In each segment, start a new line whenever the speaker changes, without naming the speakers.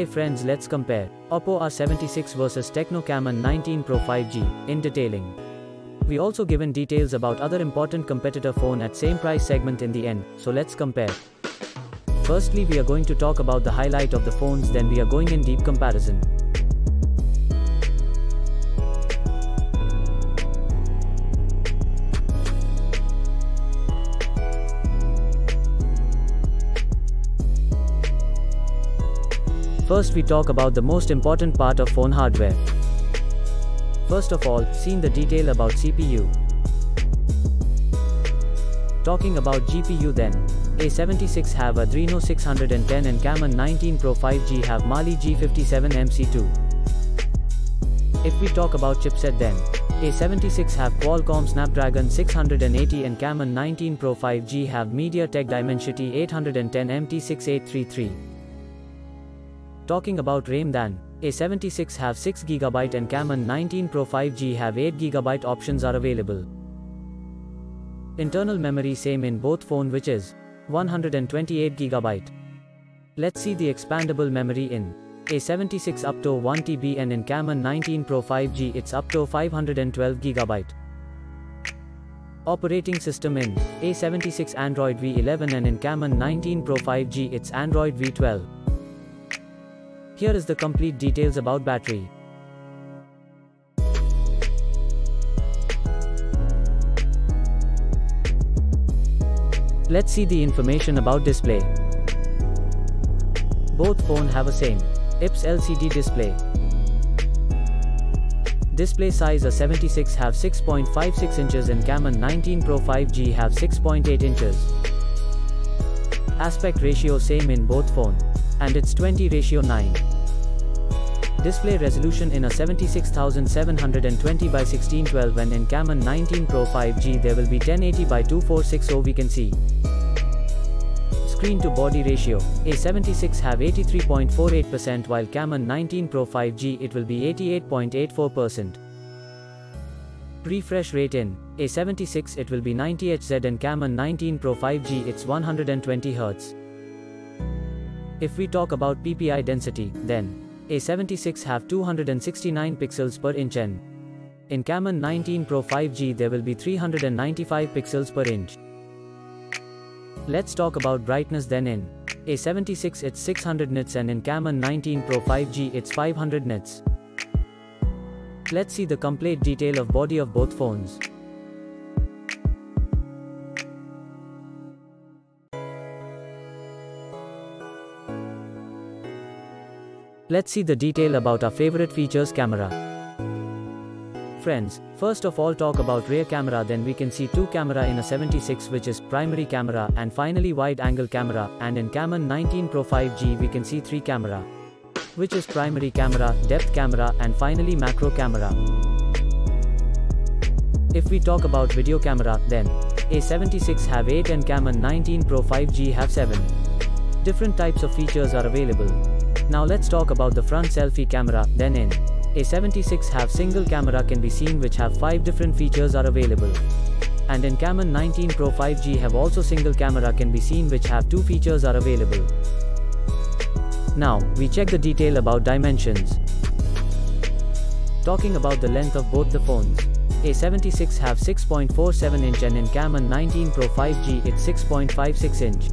Hey friends let's compare Oppo A76 versus Tecno Camon 19 Pro 5G in detailing. We also given details about other important competitor phone at same price segment in the end, so let's compare. Firstly we are going to talk about the highlight of the phones then we are going in deep comparison. First we talk about the most important part of phone hardware. First of all, seen the detail about CPU. Talking about GPU then, A76 have Adreno 610 and Camon 19 Pro 5G have Mali G57 MC2. If we talk about chipset then, A76 have Qualcomm Snapdragon 680 and Camon 19 Pro 5G have MediaTek Dimensity 810 MT6833. Talking about RAM then, A76 have 6GB and Camon 19 Pro 5G have 8GB options are available. Internal memory same in both phone which is 128GB. Let's see the expandable memory in A76 up to 1TB and in Camon 19 Pro 5G it's up to 512GB. Operating system in A76 Android V11 and in Camon 19 Pro 5G it's Android V12. Here is the complete details about battery. Let's see the information about display. Both phone have a same IPS LCD display. Display size A76 have 6.56 inches and Camon 19 Pro 5G have 6.8 inches. Aspect ratio same in both phone and it's 20 ratio 9. Display resolution in A76 720 by 1612 and in Camon 19 Pro 5G there will be 1080 by 2460 we can see. Screen to body ratio, A76 have 83.48% while Camon 19 Pro 5G it will be 88.84%. Refresh rate in A76 it will be 90Hz and Camon 19 Pro 5G it's 120Hz. If we talk about PPI density, then A76 have 269 pixels per inch and in Camon 19 Pro 5G there will be 395 pixels per inch. Let's talk about brightness then in A76 it's 600 nits and in Camon 19 Pro 5G it's 500 nits. Let's see the complete detail of body of both phones. Let's see the detail about our favorite features camera. Friends, first of all talk about rear camera then we can see two camera in A76 which is primary camera and finally wide angle camera and in Camon 19 Pro 5G we can see three camera which is primary camera, depth camera and finally macro camera. If we talk about video camera then A76 have 8 and Camon 19 Pro 5G have 7. Different types of features are available. Now let's talk about the front selfie camera, then in. A76 have single camera can be seen which have 5 different features are available. And in Camon 19 Pro 5G have also single camera can be seen which have 2 features are available. Now, we check the detail about dimensions. Talking about the length of both the phones. A76 have 6.47 inch and in Camon 19 Pro 5G it's 6.56 inch.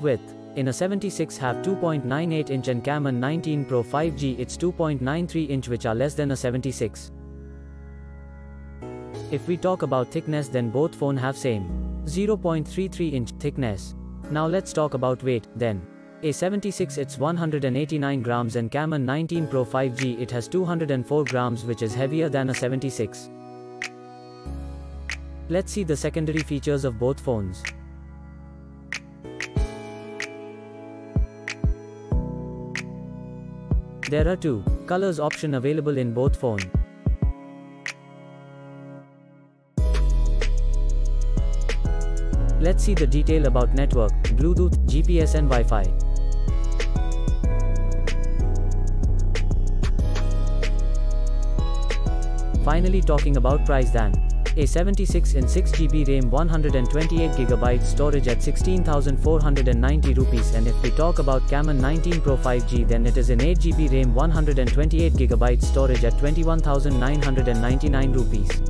Width in A76 have 2.98 inch and Camon 19 Pro 5G it's 2.93 inch which are less than A76. If we talk about thickness then both phone have same 0.33 inch thickness. Now let's talk about weight then. A76 it's 189 grams and Camon 19 Pro 5G it has 204 grams which is heavier than A76. Let's see the secondary features of both phones. There are two colors option available in both phone. Let's see the detail about network, Bluetooth, GPS and Wi-Fi. Finally talking about price then. A76 in 6GB RAM 128GB storage at 16,490 rupees and if we talk about Camon 19 Pro 5G then it is in 8GB RAM 128GB storage at 21,999 rupees.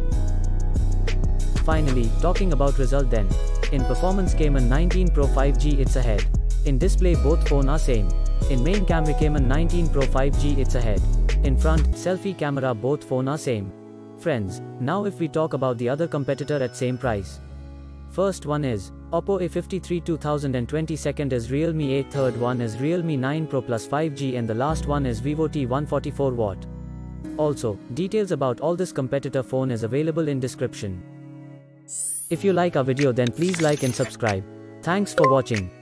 Finally, talking about result then. In performance Camon 19 Pro 5G it's ahead. In display both phone are same. In main camera Camon 19 Pro 5G it's ahead. In front, selfie camera both phone are same. Friends, now if we talk about the other competitor at same price. First one is Oppo A53 2020 second is Realme 8 third one is Realme 9 Pro Plus 5G and the last one is Vivo T1 44 Watt. Also, details about all this competitor phone is available in description. If you like our video then please like and subscribe. Thanks for watching.